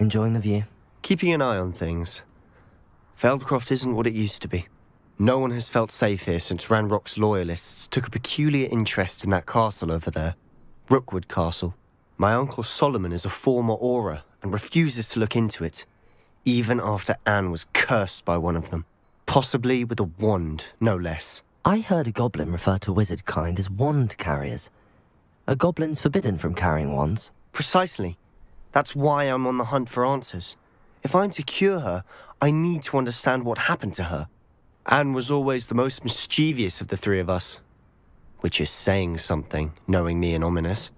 Enjoying the view? Keeping an eye on things. Feldcroft isn't what it used to be. No one has felt safe here since Ranrock's loyalists took a peculiar interest in that castle over there. Rookwood Castle. My uncle Solomon is a former Auror and refuses to look into it, even after Anne was cursed by one of them. Possibly with a wand, no less. I heard a goblin refer to wizard kind as wand carriers. Are goblins forbidden from carrying wands? Precisely. That's why I'm on the hunt for answers. If I'm to cure her, I need to understand what happened to her. Anne was always the most mischievous of the three of us. Which is saying something, knowing me and Ominis.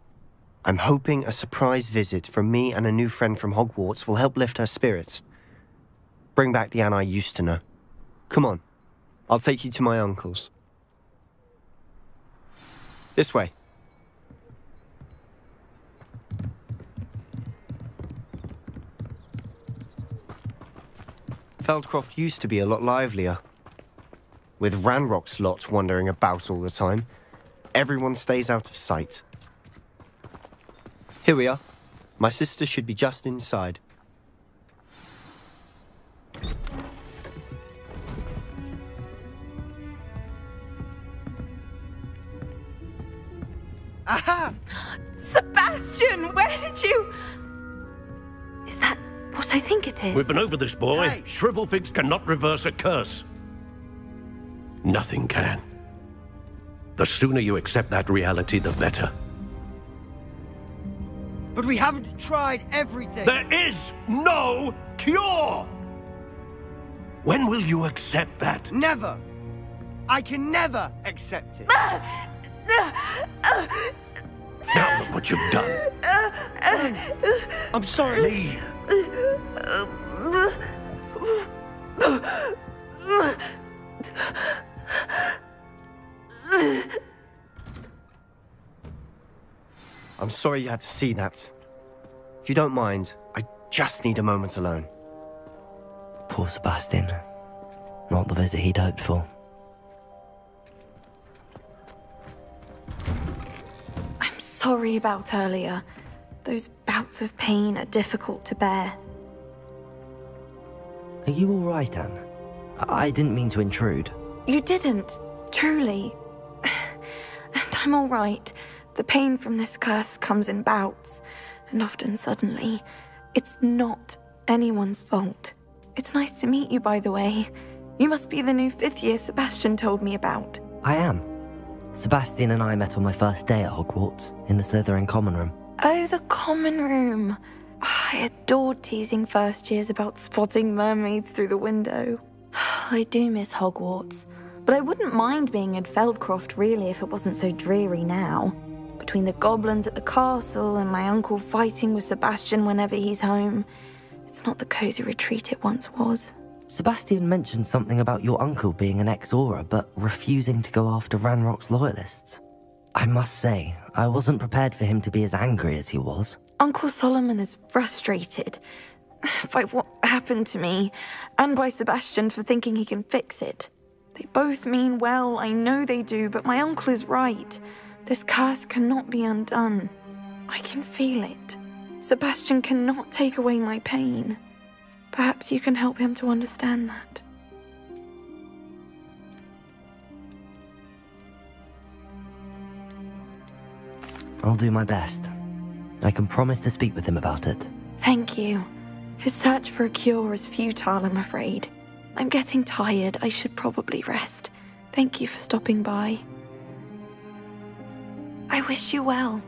I'm hoping a surprise visit from me and a new friend from Hogwarts will help lift her spirits. Bring back the Anne I used to know. Come on. I'll take you to my uncle's. This way. Feldcroft used to be a lot livelier. With Ranrock's lot wandering about all the time, everyone stays out of sight. Here we are. My sister should be just inside. Aha! Sebastian, where did you... Is I think it is? We've been over this, boy. Hey. Shrivelfigs cannot reverse a curse. Nothing can. The sooner you accept that reality, the better. But we haven't tried everything. There is no cure! When will you accept that? Never. I can never accept it. Now look what you've done. I'm sorry. Leave. I'm sorry you had to see that. If you don't mind, I just need a moment alone. Poor Sebastian. Not the visit he'd hoped for. I'm sorry about earlier. Those bouts of pain are difficult to bear. Are you alright, Anne? I I didn't mean to intrude. You didn't, truly. And I'm all right. The pain from this curse comes in bouts, and often suddenly. It's not anyone's fault. It's nice to meet you, by the way. You must be the new fifth year Sebastian told me about. I am. Sebastian and I met on my first day at Hogwarts, in the Slytherin common room. Oh, the common room. Ah, I adored teasing first years about spotting mermaids through the window. I do miss Hogwarts, but I wouldn't mind being in Feldcroft really if it wasn't so dreary now. Between the goblins at the castle and my uncle fighting with Sebastian whenever he's home, it's not the cozy retreat it once was. Sebastian mentioned something about your uncle being an ex-Auror, but refusing to go after Ranrock's loyalists. I must say, I wasn't prepared for him to be as angry as he was. Uncle Solomon is frustrated by what happened to me and by Sebastian for thinking he can fix it. They both mean well, I know they do, but my uncle is right. This curse cannot be undone. I can feel it. Sebastian cannot take away my pain. Perhaps you can help him to understand that. I'll do my best. I can promise to speak with him about it. Thank you. His search for a cure is futile, I'm afraid. I'm getting tired. I should probably rest. Thank you for stopping by. I wish you well.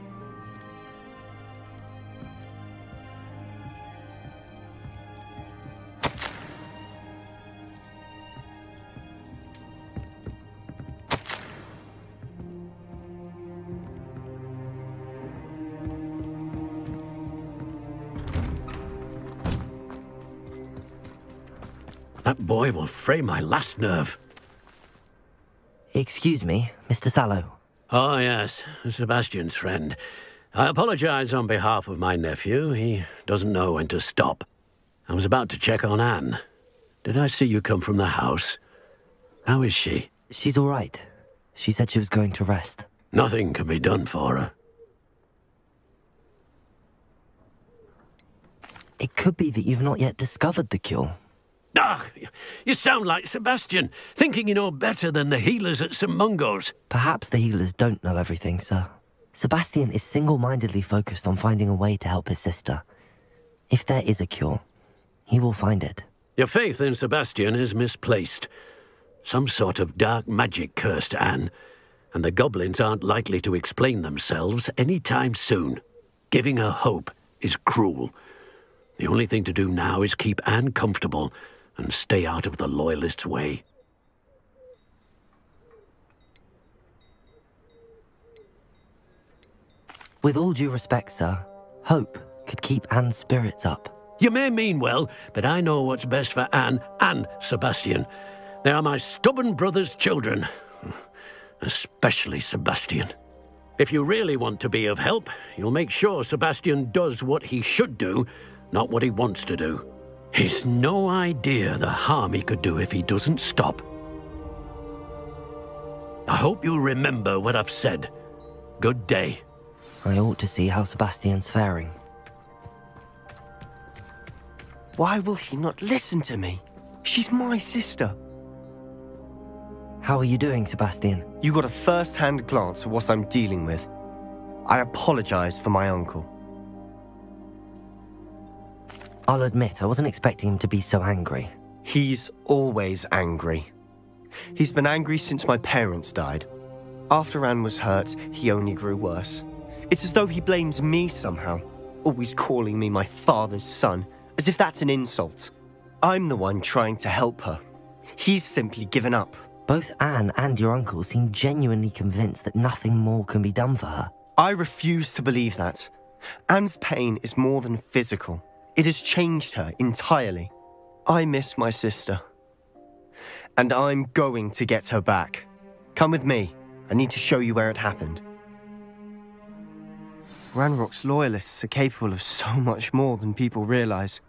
That boy will fray my last nerve. Excuse me, Mr. Sallow. Oh, yes, Sebastian's friend. I apologize on behalf of my nephew. He doesn't know when to stop. I was about to check on Anne. Did I see you come from the house? How is she? She's all right. She said she was going to rest. Nothing can be done for her. It could be that you've not yet discovered the cure. Ah, you sound like Sebastian, thinking you know better than the healers at St. Mungo's. Perhaps the healers don't know everything, sir. Sebastian is single-mindedly focused on finding a way to help his sister. If there is a cure, he will find it. Your faith in Sebastian is misplaced. Some sort of dark magic cursed Anne, and the goblins aren't likely to explain themselves any time soon. Giving her hope is cruel. The only thing to do now is keep Anne comfortable and stay out of the Loyalists' way. With all due respect, sir, hope could keep Anne's spirits up. You may mean well, but I know what's best for Anne and Sebastian. They are my stubborn brother's children. Especially Sebastian. If you really want to be of help, you'll make sure Sebastian does what he should do, not what he wants to do. He's no idea the harm he could do if he doesn't stop. I hope you'll remember what I've said. Good day. I ought to see how Sebastian's faring. Why will he not listen to me? She's my sister. How are you doing, Sebastian? You got a first-hand glance at what I'm dealing with. I apologize for my uncle. I'll admit, I wasn't expecting him to be so angry. He's always angry. He's been angry since my parents died. After Anne was hurt, he only grew worse. It's as though he blames me somehow, always calling me my father's son, as if that's an insult. I'm the one trying to help her. He's simply given up. Both Anne and your uncle seem genuinely convinced that nothing more can be done for her. I refuse to believe that. Anne's pain is more than physical. It has changed her entirely. I miss my sister. And I'm going to get her back. Come with me. I need to show you where it happened. Ranrock's loyalists are capable of so much more than people realize.